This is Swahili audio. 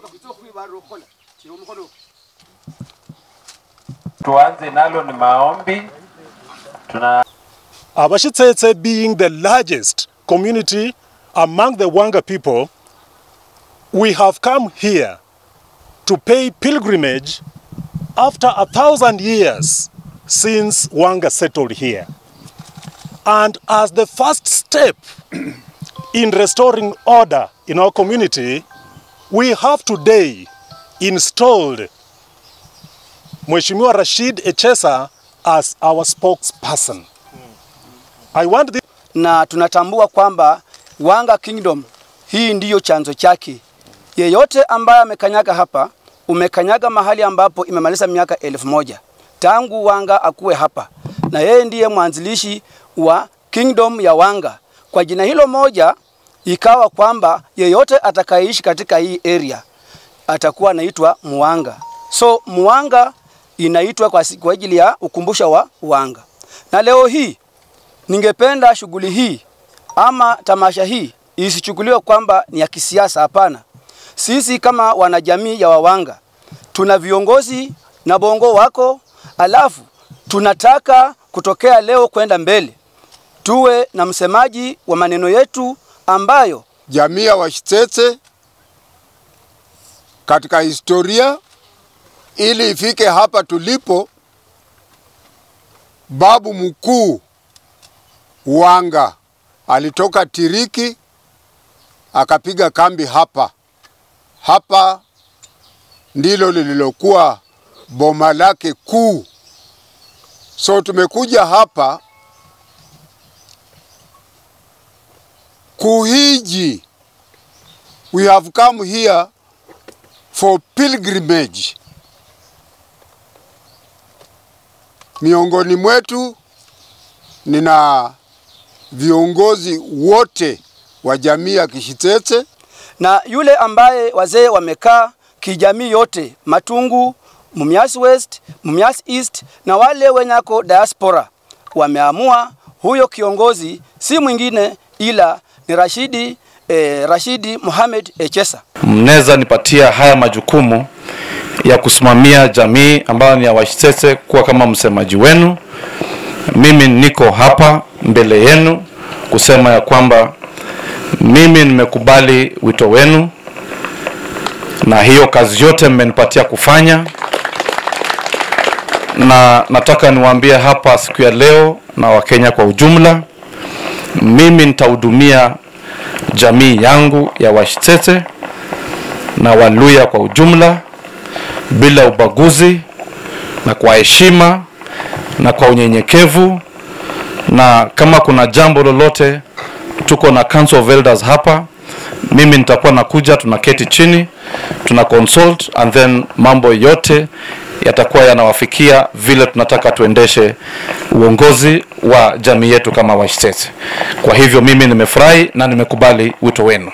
kakwitsa okhwibarira okhukhola tino omukhono Tuanze nalo ni maombi. Tuna Abashitsetse being the largest community among the Wanga people, we have come here to pay pilgrimage after a thousand years since Wanga settled here. And as the first step in restoring order in our community, we have today installed Mheshimiwa Rashid Echesa as our spokesperson. I want this na tunatambua kwamba Wanga Kingdom hii ndiyo chanzo chake. Yeyote ambaye amekanyaga hapa, umekanyaga mahali ambapo imemaliza miaka elfu moja tangu Wanga akuwe hapa, na yeye ndiye mwanzilishi wa Kingdom ya Wanga. Kwa jina hilo moja, ikawa kwamba yeyote atakayeishi katika hii area atakuwa anaitwa Muwanga. So Muwanga inaitwa kwa, kwa ajili ya ukumbusha wa Wanga, na leo hii ningependa shughuli hii ama tamasha hii isichukuliwe kwamba ni ya kisiasa. Hapana, sisi kama wanajamii ya Wawanga tuna viongozi na bongo wako, alafu tunataka kutokea leo kwenda mbele tuwe na msemaji wa maneno yetu ambayo jamii ya Washitsetse katika historia ili ifike hapa tulipo. Babu mkuu Wanga alitoka Tiriki akapiga kambi hapa. Hapa ndilo lililokuwa boma lake kuu. So tumekuja hapa kuhiji. We have come here for pilgrimage. Miongoni mwetu nina viongozi wote wa jamii ya Kishitete na yule ambaye wazee wamekaa kijamii yote Matungu, Mumias West, Mumias East na wale wenyako diaspora wameamua huyo kiongozi si mwingine ila ni Rashidi eh, Rashidi Mohamed Echesa. mnaweza nipatia haya majukumu ya kusimamia jamii ambayo ni ya Washitsetse kuwa kama msemaji wenu. Mimi niko hapa mbele yenu kusema ya kwamba mimi nimekubali wito wenu na hiyo kazi yote mmenipatia kufanya, na nataka niwaambie hapa siku ya leo na Wakenya kwa ujumla, mimi nitahudumia jamii yangu ya Washtete na Waluya kwa ujumla bila ubaguzi na kwa heshima na kwa unyenyekevu, na kama kuna jambo lolote, tuko na Council of Elders hapa, mimi nitakuwa nakuja, tunaketi chini, tuna consult and then mambo yote yatakuwa yanawafikia vile tunataka tuendeshe uongozi wa jamii yetu kama Washitsetse. Kwa hivyo mimi nimefurahi na nimekubali wito wenu.